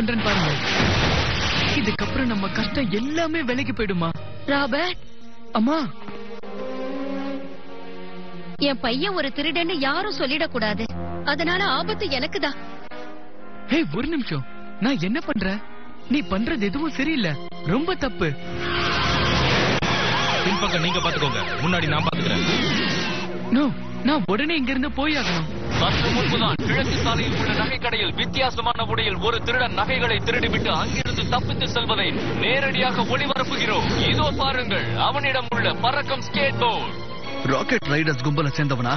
பண்றேன்னு பாருங்க. இதுக்கப்புறம் நம்ம கஷ்டம் எல்லாமே விலைக்கு போயிடுமா? ராபர்ட்? அம்மா. என் பையன் ஒரு திருடன்னு யாரும் சொல்லிடக்கூடாது. அதனால ஆபத்து எனக்குதான். ஹே ஒரு நிமிஷம். நான் என்ன பண்றேன் நீ பண்றது எதுவும் சரியில்லை. ரொம்ப தப்பு. பின்பக்கம் நீங்க பாத்துக்கோங்க. முன்னாடி நான் பாத்துக்கிறேன். நோ. நான் உடனே இங்க இருந்து போய் ஆகணும் சற்று முன்புதான் கிழக்கு சாலையில் உள்ள நகைக்கடையில் வித்தியாசமான முறையில் ஒரு திருடன் நகைகளை திருடிவிட்டு அங்கிருந்து தப்பித்து செல்வதை நேரடியாக ஒளிபரப்புகிறோம். இதோ பாருங்கள் அவனிடம் உள்ள பறக்கும் ஸ்கேட் போர்டு ராக்கெட் ரைடர்ஸ் கும்பலை சேர்ந்தவனா?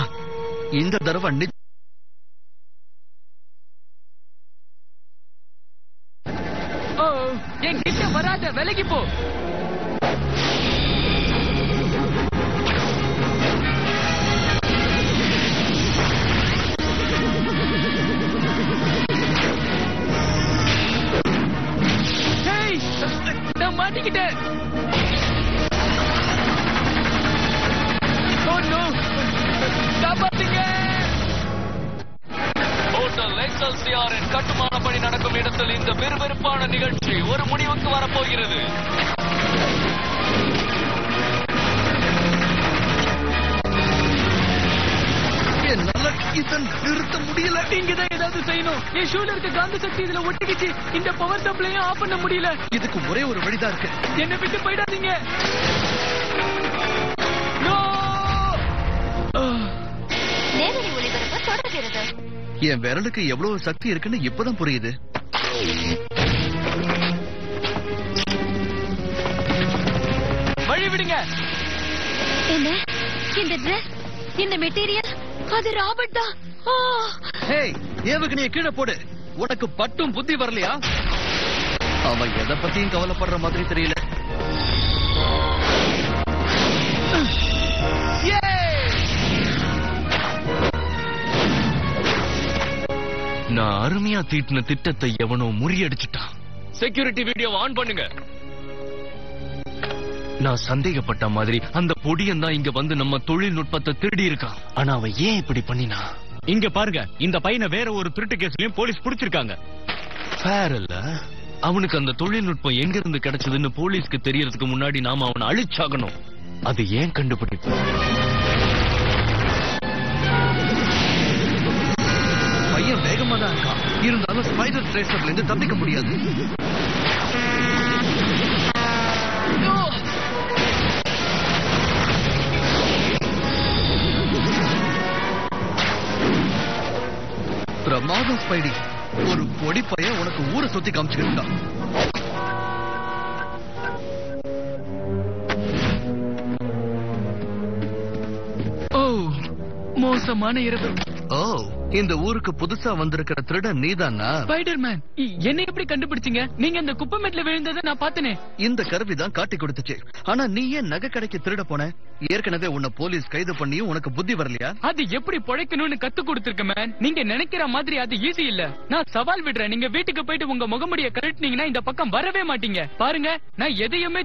இந்த தடவை என் கிட்ட வராத விலகி போ மாட்டிக்கிட்டேன் காப்பாத்துங்க ஹோட்டல் எக்ஸல்சியாரின் கட்டுமான பணி நடக்கும் இடத்தில் இந்த விறுவிறுப்பான நிகழ்ச்சி ஒரு முடிவுக்கு வரப்போகிறது. இதை நிறுத்த முடியல. நீங்க தான் ஏதாவது செய்யணும். என் ஷூல இருக்க காந்த சக்தி இதுல ஒட்டிக்கிச்சு. இந்த பவர் சப்ளையும் ஆஃப் பண்ண முடியல. இதுக்கு ஒரே ஒரு வழிதான் இருக்கு. என்னை விட்டு போயிடாதீங்க. நேரடி ஒளிபரப்பு தொடர்கிறது. என் விரலுக்கு எவ்வளவு சக்தி இருக்குன்னு இப்பதான் புரியுது. வழி விடுங்க என்ன? இந்த Dress? இந்த மெட்டீரியல் அது ராபர்ட் தான்! ஹேய் ஏவுக்கு நீ கீழே போடு. உனக்கு பட்டும் புத்தி வரலையா? அவன் எதை பத்தியும் கவலைப்படுற மாதிரி தெரியல. நான் அருமையா தீட்டின திட்டத்தை எவனோ முறியடிச்சிட்டான். செக்யூரிட்டி வீடியோ ஆன் பண்ணுங்க. நான் சந்தேகப்பட்ட மாதிரி அந்த பொடியன் தான் இங்க வந்து நம்ம தொழில்நுட்பத்தை திருடி இருக்கான். ஆனா அவன் ஏன் இப்படி பண்ணினா? இங்க பாருங்க இந்த பையனை வேற ஒரு திருட்டு கேஸ்லயும் போலீஸ் புடிச்சிருக்காங்க. ஃபேர் இல்ல. அவனுக்கு அந்த தொழில்நுட்பம் எங்க இருந்து கிடைச்சதுன்னு போலீஸ்க்கு தெரியறதுக்கு முன்னாடி நாம அவனை அழிச்சாகணும். அது ஏன் கண்டுபிடிப்பு? பையன் வேகமா தான் இருக்கான். இருந்தாலும் ஸ்பைடர் ட்ரேசர்ல இருந்து தப்பிக்க முடியாது. பிரமாதம் ஸ்பைடி ஒரு பொடி பையன் உனக்கு ஊரை சுத்தி காமிச்சுக்கிட்டு ஓ மோசமான இரவு. ஓ. இந்த ஊருக்கு புதுசா வந்திருக்கிற திருடன் நீதானா? ஸ்பைடர்மேன் என்னை எப்படி கண்டுபிடிச்சீங்க? நீங்க இந்த குப்பமேட்ல விழுந்ததை நான் பார்த்தனே. இந்த கருவி தான் காட்டி கொடுத்துச்சு. ஆனா நீ ஏன் நகை கடைக்கு திருட போன? ஏற்கனவே உன்னை போலீஸ் கைது பண்ணியும் உனக்கு புத்தி வரலையா? அது எப்படி பொழைக்கணும்னு கத்து கொடுத்திருக்க மேன் நீங்க நினைக்கிற மாதிரி அது ஈஸி இல்ல. நான் சவால் விடுறேன். நீங்க வீட்டுக்கு போயிட்டு உங்க முகமுடிய கழட்டினீங்கன்னா இந்த பக்கம் வரவே மாட்டீங்க. பாருங்க நான் எதையுமே